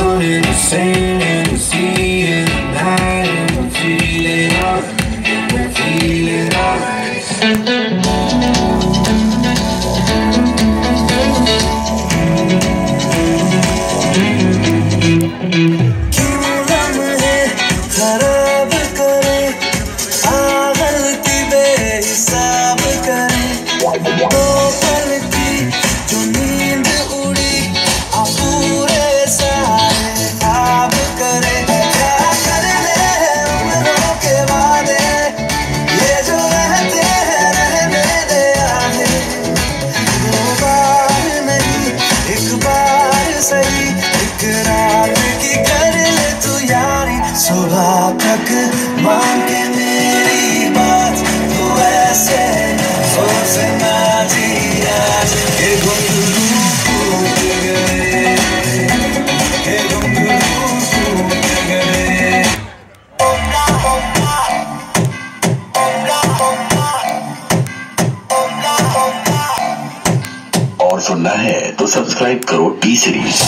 under the sand and we night and we're and we're feeling alright. रात की कर ले तू यारी। सुबह तक मान के मेरी बात तू ऐसे जी आज। और सुनना है तो सब्सक्राइब करो टी सीरीज़।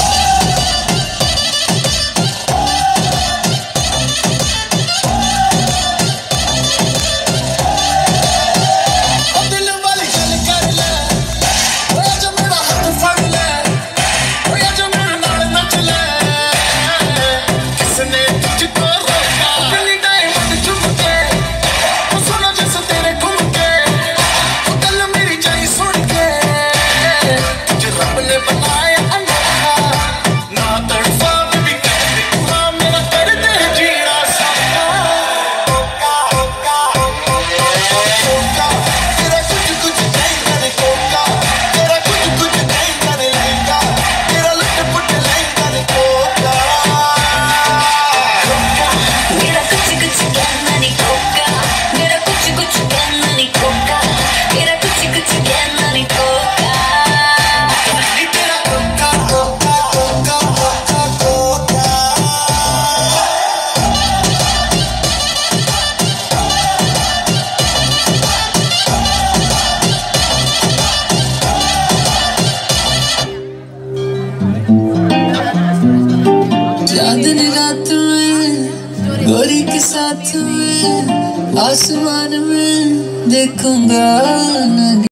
आसमान में देखूंगा